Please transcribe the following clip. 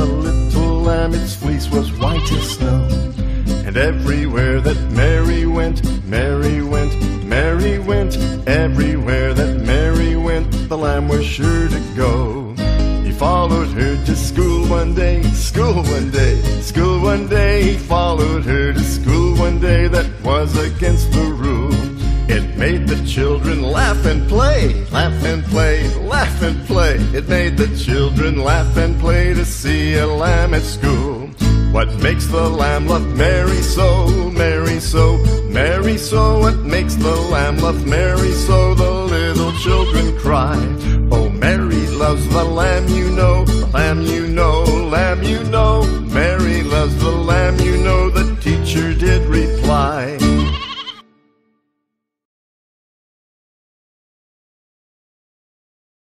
A little lamb, its fleece was white as snow. And everywhere that Mary went, Mary went, Mary went. Everywhere that Mary went, the lamb was sure to go. He followed her to school one day, school one day, school one day. He followed her to school one day, that was against the rules. It made the children laugh and play, laugh and play, laugh and play. It made the children laugh and play to see a lamb at school. What makes the lamb love Mary so, Mary so, Mary so? What makes the lamb love Mary so? The little children cry. Oh, Mary loves the lamb, you know, lamb, you know, lamb, you know. Mary loves the lamb, you know,